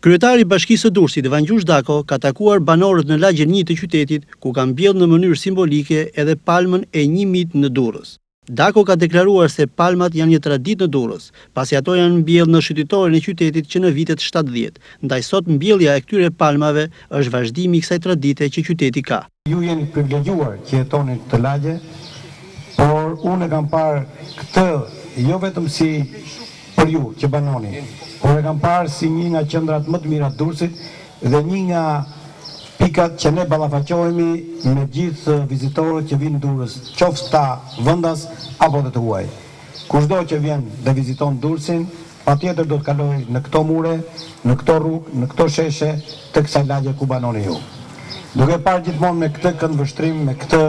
Kryetari i Bashkisë së Durrësit, Vangjush Dako, ka takuar banorët në lagjen një të qytetit, ku ka mbjellë në mënyrë simbolike edhe palmën e njëmijtë në Durrës. Dako ka deklaruar se palmat janë një traditë në Durrës, pasi ato janë mbjellë në shëtitoren e qytetit që në vitet shtatëdhjetë, ndaj sot mbjellja e këtyre palmave është vazhdimi i kësaj tradite që qyteti ka. Ju jeni të privilegjuar që jetoni në këtë lagje, por unë e kam parë këtë jo vetëm si për ju që banoni, por e kam parë si një nga qendrat më të mira të Durrësit dhe një nga pikat që ne ballafaqohemi me gjithë vizitorët që vijnë në Durrës, qofshin ata vendas apo dhe të huaj. Kushdo që vjen dhe viziton Durrësin, Patjetër do të kalojë në këto mure, në këto rrugë, në këto sheshe të kësaj lagje ku banoni ju. Duke parë gjithmonë me këtë këndvështrim, me këtë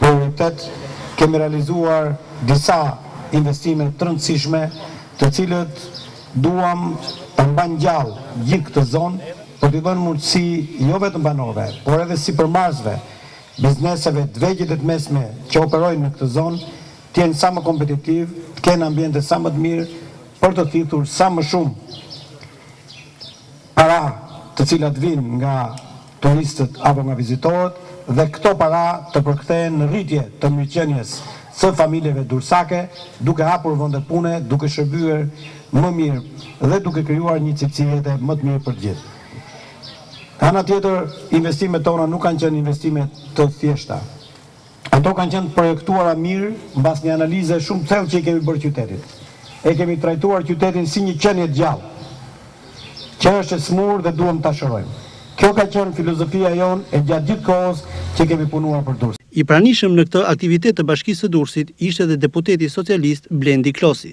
prioritet, kemi realizuar disa investime të rëndësishme, të cilët duam ta mbajnë gjallë gjithë këtë zonë, për t'i dhënë mundësi jo vetëm banorëve, por edhe sipërmarrësve, bizneseve të vegjël e të mesëm që operojnë në këtë zonë, të jenë sa më kompetitivë, të kenë ambiente sa më të mirë për të thithur sa më shumë para të cilat vijnë nga turistët apo nga vizitorët dhe këto para të përkthehen në rritje të mirëqenies së familjeve durrsake, duke hapur vende pune, duke shërbyer më mirë dhe duke krijuar një cilësi jete më të mirë për të gjithë. Nga ana tjetër, investimet tona nuk kanë qenë investime të thjeshta. Ato kanë qenë të projektuara mirë mbas një analize shumë të thellë që i kemi bërë qytetit. E kemi trajtuar qytetin si një qenie të gjallë, që është e smurë dhe duam ta shërojmë. Kjo ka qenë filozofia jonë gjatë gjithë kohës që kemi punuar për Durrësin. I pranishëm në këtë aktivitet të Bashkisë së Durrësit ishte dhe deputeti socialist Blendi Klosi.